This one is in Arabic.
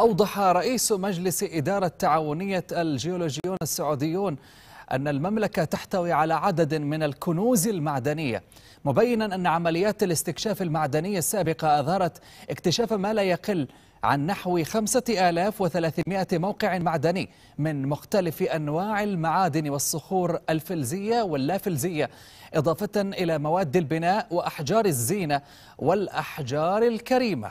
أوضح رئيس مجلس إدارة تعاونية الجيولوجيون السعوديون أن المملكة تحتوي على عدد من الكنوز المعدنية مبينا أن عمليات الاستكشاف المعدني السابقة أظهرت اكتشاف ما لا يقل عن نحو 5300 موقع معدني من مختلف أنواع المعادن والصخور الفلزية واللافلزية إضافة إلى مواد البناء وأحجار الزينة والأحجار الكريمة.